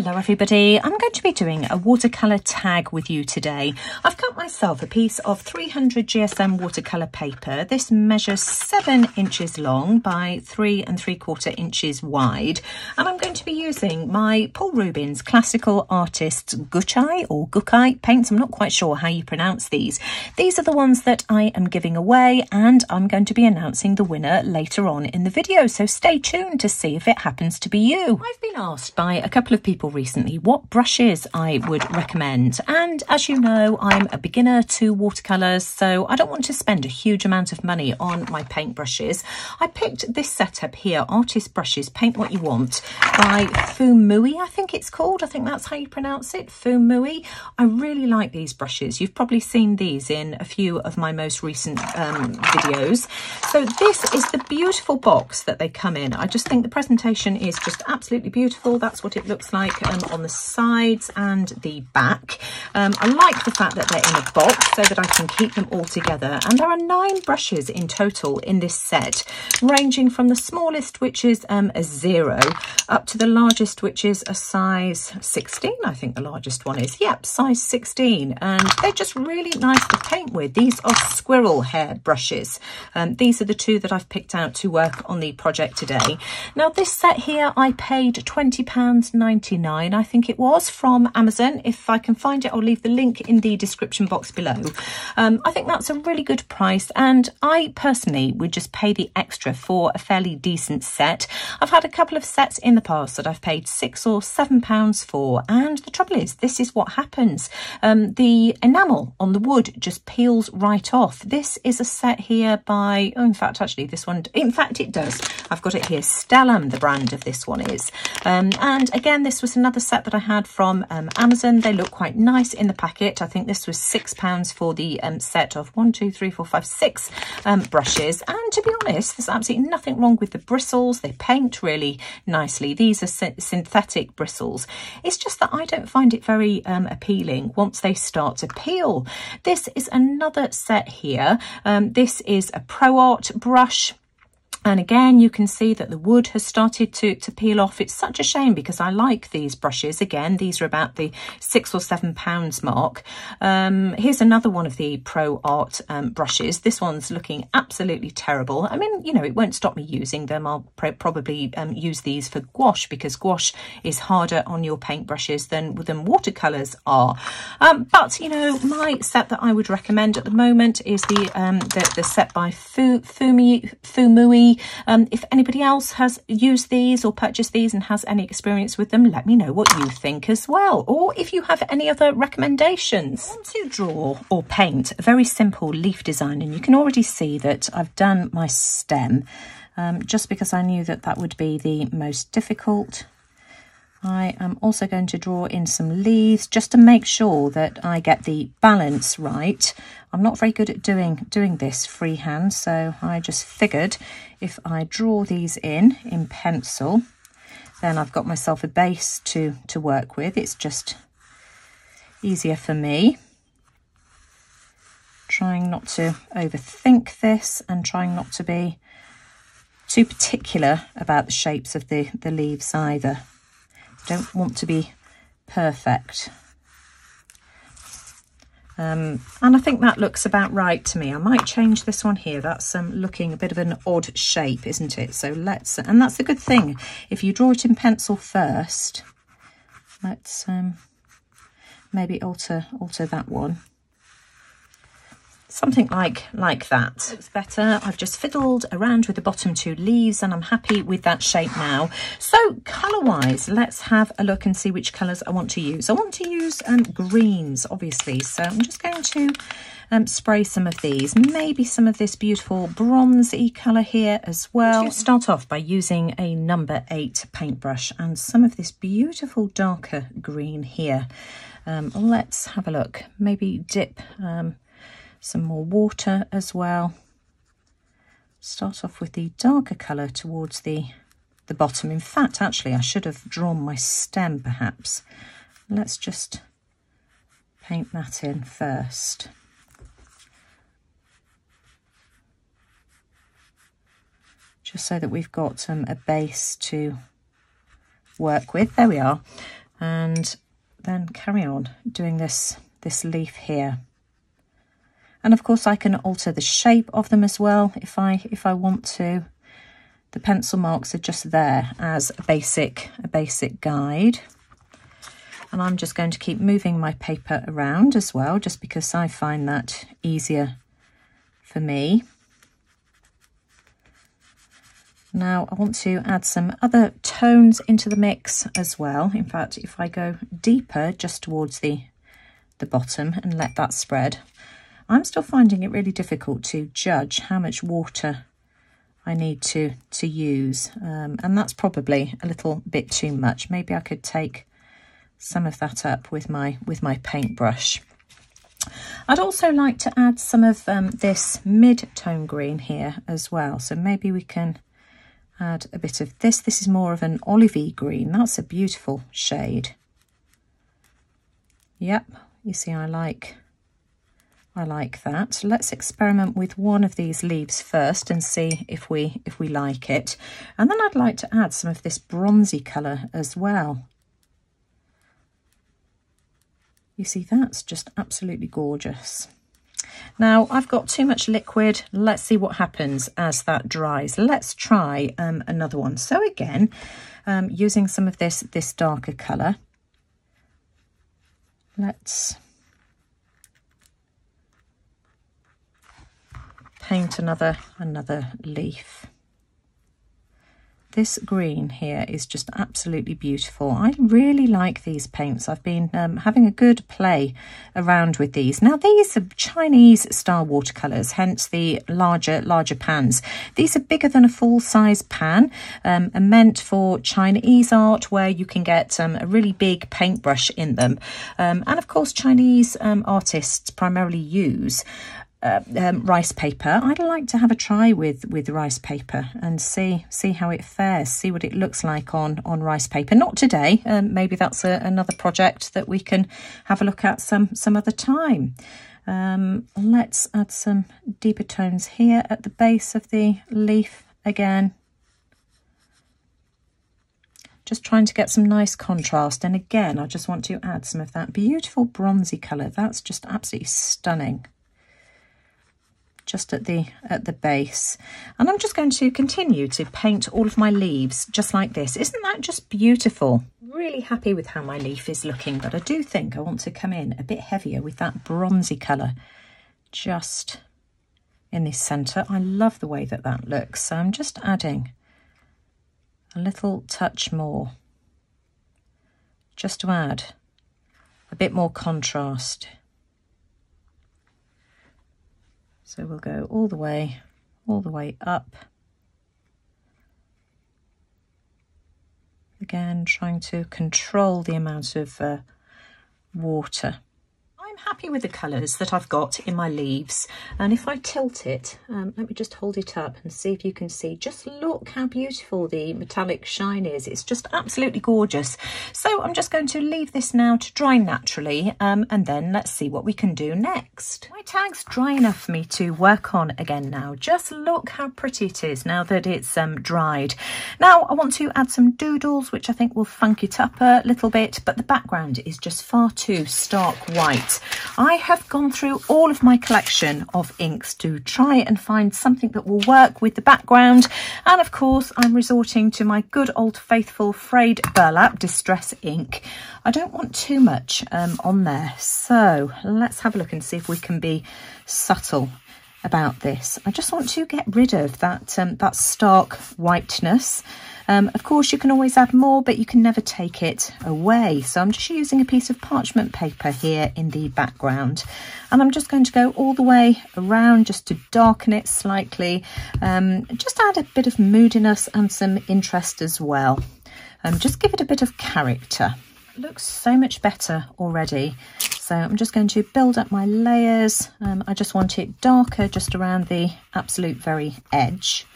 Hello everybody, I'm going to be doing a watercolour tag with you today. I've cut myself a piece of 300 GSM watercolour paper. This measures 7 inches long by 3 and 3 quarter inches wide and I'm going to be using my Paul Rubens Classical Artists Gucai or Gucci paints. I'm not quite sure how you pronounce these. These are the ones that I am giving away and I'm going to be announcing the winner later on in the video so stay tuned to see if it happens to be you. I've been asked by a couple of people recently what brushes I would recommend. And as you know, I'm a beginner to watercolours, so I don't want to spend a huge amount of money on my paint brushes. I picked this setup here, Artist Brushes, Paint What You Want, by Fumui, I think it's called. I think that's how you pronounce it, Fumui. I really like these brushes. You've probably seen these in a few of my most recent um, videos. So this is the beautiful box that they come in. I just think the presentation is just absolutely beautiful. That's what it looks like um, on the sides and the back. Um, I like the fact that they're in box so that I can keep them all together. And there are nine brushes in total in this set, ranging from the smallest, which is um, a zero, up to the largest, which is a size 16, I think the largest one is. Yep, size 16. And they're just really nice to paint with. These are squirrel hair brushes. Um, these are the two that I've picked out to work on the project today. Now, this set here, I paid £20.99, I think it was, from Amazon. If I can find it, I'll leave the link in the description box below. Um, I think that's a really good price, and I personally would just pay the extra for a fairly decent set. I've had a couple of sets in the past that I've paid six or seven pounds for, and the trouble is, this is what happens. Um, the enamel on the wood just peels right off. This is a set here by, oh, in fact, actually, this one, in fact, it does. I've got it here. Stellum, the brand of this one is. Um, and again, this was another set that I had from um, Amazon. They look quite nice in the packet. I think this was £6 for the um, set of one, two, three, four, five, six um, brushes. And to be honest, there's absolutely nothing wrong with the bristles. They paint really nicely. These are synthetic bristles. It's just that I don't find it very um, appealing once they start to peel. This is another set here. Um, this is a Pro Art brush. And again, you can see that the wood has started to, to peel off. It's such a shame because I like these brushes. Again, these are about the six or seven pounds mark. Um, here's another one of the Pro Art um, brushes. This one's looking absolutely terrible. I mean, you know, it won't stop me using them. I'll pr probably um, use these for gouache because gouache is harder on your paintbrushes than, than watercolours are. Um, but, you know, my set that I would recommend at the moment is the, um, the, the set by Fu, Fumi, Fumui um, if anybody else has used these or purchased these and has any experience with them, let me know what you think as well. Or if you have any other recommendations. to draw or paint a very simple leaf design, and you can already see that I've done my stem um, just because I knew that that would be the most difficult I am also going to draw in some leaves just to make sure that I get the balance right. I'm not very good at doing, doing this freehand, so I just figured if I draw these in, in pencil, then I've got myself a base to, to work with. It's just easier for me. Trying not to overthink this and trying not to be too particular about the shapes of the, the leaves either don't want to be perfect. Um, and I think that looks about right to me. I might change this one here. That's um, looking a bit of an odd shape, isn't it? So let's, and that's a good thing. If you draw it in pencil first, let's um, maybe alter, alter that one something like like that. Looks better. I've just fiddled around with the bottom two leaves and i'm happy with that shape now. So color wise let's have a look and see which colors i want to use. I want to use um, greens obviously. So i'm just going to um, spray some of these. Maybe some of this beautiful bronzy color here as well. Start off by using a number eight paintbrush and some of this beautiful darker green here. Um, let's have a look. Maybe dip um, some more water as well. Start off with the darker colour towards the, the bottom. In fact, actually, I should have drawn my stem perhaps. Let's just paint that in first. Just so that we've got um, a base to work with. There we are. and then carry on doing this, this leaf here. And of course I can alter the shape of them as well if I, if I want to. The pencil marks are just there as a basic, a basic guide. And I'm just going to keep moving my paper around as well, just because I find that easier for me. Now I want to add some other tones into the mix as well. In fact, if I go deeper just towards the, the bottom and let that spread, I'm still finding it really difficult to judge how much water I need to, to use. Um, and that's probably a little bit too much. Maybe I could take some of that up with my, with my paintbrush. I'd also like to add some of um, this mid-tone green here as well. So maybe we can add a bit of this. This is more of an olivey green. That's a beautiful shade. Yep, you see I like I like that. Let's experiment with one of these leaves first and see if we if we like it. And then I'd like to add some of this bronzy colour as well. You see, that's just absolutely gorgeous. Now, I've got too much liquid. Let's see what happens as that dries. Let's try um, another one. So again, um, using some of this, this darker colour, let's paint another another leaf. This green here is just absolutely beautiful. I really like these paints. I've been um, having a good play around with these. Now, these are Chinese style watercolours, hence the larger, larger pans. These are bigger than a full-size pan um, and meant for Chinese art where you can get um, a really big paintbrush in them. Um, and of course, Chinese um, artists primarily use uh, um, rice paper. I'd like to have a try with with rice paper and see see how it fares, see what it looks like on on rice paper. Not today. Um, maybe that's a, another project that we can have a look at some some other time. Um, let's add some deeper tones here at the base of the leaf again. Just trying to get some nice contrast. And again, I just want to add some of that beautiful bronzy colour. That's just absolutely stunning just at the at the base. And I'm just going to continue to paint all of my leaves just like this. Isn't that just beautiful? Really happy with how my leaf is looking but I do think I want to come in a bit heavier with that bronzy colour just in this centre. I love the way that that looks. So I'm just adding a little touch more just to add a bit more contrast So we'll go all the way, all the way up. Again, trying to control the amount of uh, water happy with the colours that I've got in my leaves. And if I tilt it, um, let me just hold it up and see if you can see. Just look how beautiful the metallic shine is. It's just absolutely gorgeous. So I'm just going to leave this now to dry naturally um, and then let's see what we can do next. My tag's dry enough for me to work on again now. Just look how pretty it is now that it's um, dried. Now I want to add some doodles, which I think will funk it up a little bit, but the background is just far too stark white. I have gone through all of my collection of inks to try and find something that will work with the background. And of course, I'm resorting to my good old faithful frayed burlap distress ink. I don't want too much um, on there. So let's have a look and see if we can be subtle about this. I just want to get rid of that, um, that stark whiteness. Um, of course, you can always add more, but you can never take it away. So I'm just using a piece of parchment paper here in the background. And I'm just going to go all the way around just to darken it slightly. Um, just add a bit of moodiness and some interest as well. Um, just give it a bit of character. It looks so much better already. So I'm just going to build up my layers. Um, I just want it darker just around the absolute very edge.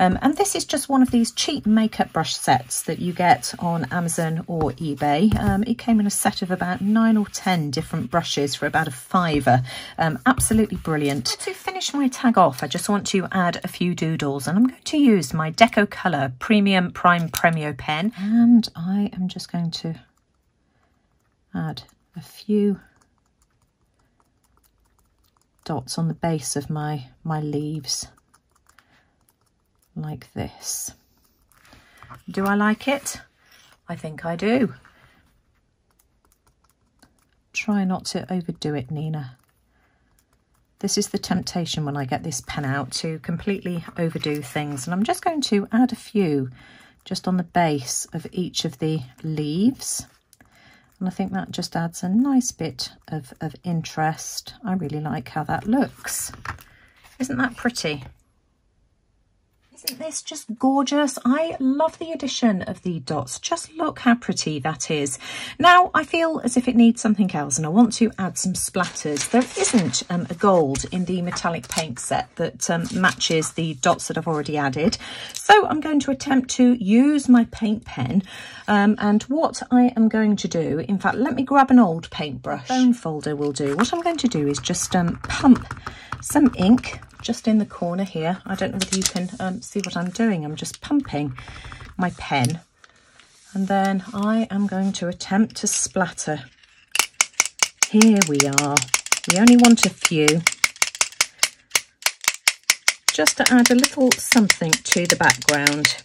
Um, and this is just one of these cheap makeup brush sets that you get on Amazon or eBay. Um, it came in a set of about nine or 10 different brushes for about a fiver. Um, absolutely brilliant. To finish my tag off, I just want to add a few doodles and I'm going to use my Deco Colour Premium Prime Premio pen. And I am just going to add a few dots on the base of my, my leaves like this. Do I like it? I think I do. Try not to overdo it, Nina. This is the temptation when I get this pen out to completely overdo things. And I'm just going to add a few just on the base of each of the leaves. And I think that just adds a nice bit of, of interest. I really like how that looks. Isn't that pretty? Isn't this just gorgeous? I love the addition of the dots. Just look how pretty that is. Now, I feel as if it needs something else and I want to add some splatters. There isn't um, a gold in the metallic paint set that um, matches the dots that I've already added. So I'm going to attempt to use my paint pen. Um, and what I am going to do, in fact, let me grab an old paintbrush. Bone folder will do. What I'm going to do is just um, pump some ink just in the corner here. I don't know whether you can um, see what I'm doing. I'm just pumping my pen and then I am going to attempt to splatter. Here we are. We only want a few. Just to add a little something to the background.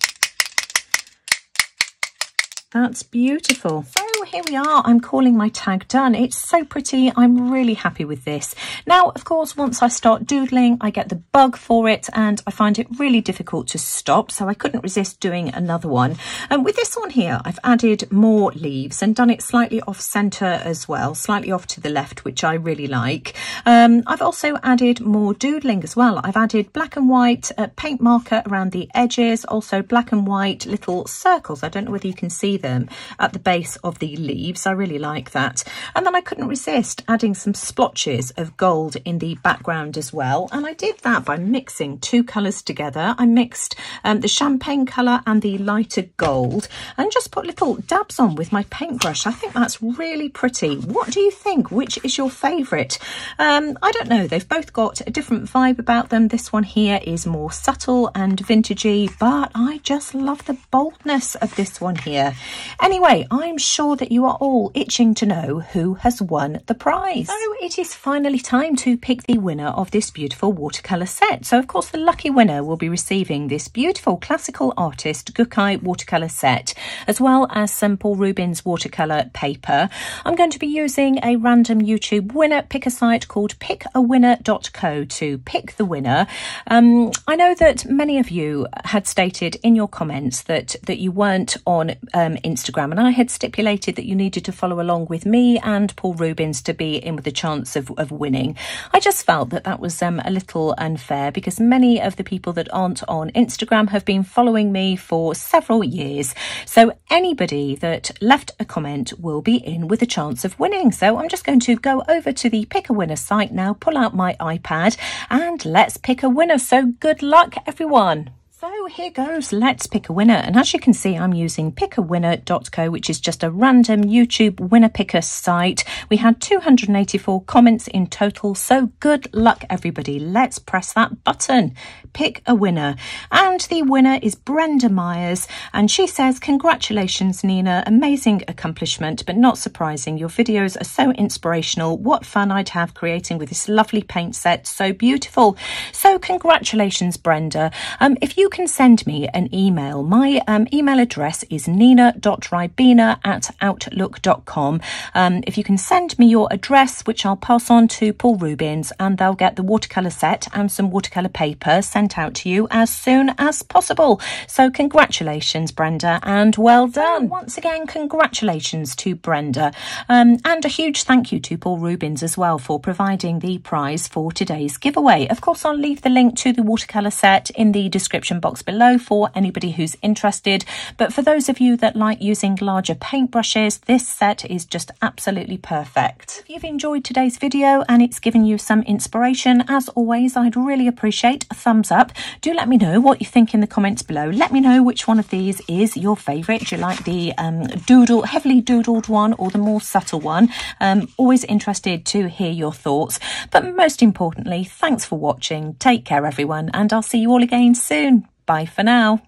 That's beautiful. Here we are. I'm calling my tag done. It's so pretty. I'm really happy with this. Now, of course, once I start doodling, I get the bug for it and I find it really difficult to stop. So I couldn't resist doing another one. And with this one here, I've added more leaves and done it slightly off center as well, slightly off to the left, which I really like. Um, I've also added more doodling as well. I've added black and white uh, paint marker around the edges, also black and white little circles. I don't know whether you can see them at the base of the leaves. I really like that. And then I couldn't resist adding some splotches of gold in the background as well. And I did that by mixing two colours together. I mixed um, the champagne colour and the lighter gold and just put little dabs on with my paintbrush. I think that's really pretty. What do you think? Which is your favourite? Um, I don't know. They've both got a different vibe about them. This one here is more subtle and vintagey, but I just love the boldness of this one here. Anyway, I'm sure that you are all itching to know who has won the prize. So it is finally time to pick the winner of this beautiful watercolour set. So of course the lucky winner will be receiving this beautiful classical artist Gucai watercolour set, as well as some Paul Rubens watercolour paper. I'm going to be using a random YouTube winner picker site called pickawinner.co to pick the winner. Um, I know that many of you had stated in your comments that, that you weren't on um, Instagram and I had stipulated that you needed to follow along with me and Paul Rubens to be in with a chance of, of winning. I just felt that that was um, a little unfair because many of the people that aren't on Instagram have been following me for several years. So anybody that left a comment will be in with a chance of winning. So I'm just going to go over to the pick a winner site now, pull out my iPad and let's pick a winner. So good luck everyone. So here goes, let's pick a winner. And as you can see, I'm using pickawinner.co, which is just a random YouTube winner picker site. We had 284 comments in total. So good luck, everybody. Let's press that button. Pick a winner. And the winner is Brenda Myers. And she says, congratulations, Nina. Amazing accomplishment, but not surprising. Your videos are so inspirational. What fun I'd have creating with this lovely paint set. So beautiful. So congratulations, Brenda. Um, if you you can send me an email. My um, email address is nina.ribena at outlook.com. Um, if you can send me your address, which I'll pass on to Paul Rubens, and they'll get the watercolour set and some watercolour paper sent out to you as soon as possible. So congratulations, Brenda, and well done. So once again, congratulations to Brenda. Um, and a huge thank you to Paul Rubens as well for providing the prize for today's giveaway. Of course, I'll leave the link to the watercolour set in the description description box below for anybody who's interested. But for those of you that like using larger paintbrushes, this set is just absolutely perfect. If you've enjoyed today's video and it's given you some inspiration, as always, I'd really appreciate a thumbs up. Do let me know what you think in the comments below. Let me know which one of these is your favourite. Do you like the um, doodle, heavily doodled one or the more subtle one? Um, always interested to hear your thoughts. But most importantly, thanks for watching. Take care, everyone, and I'll see you all again soon. Bye for now.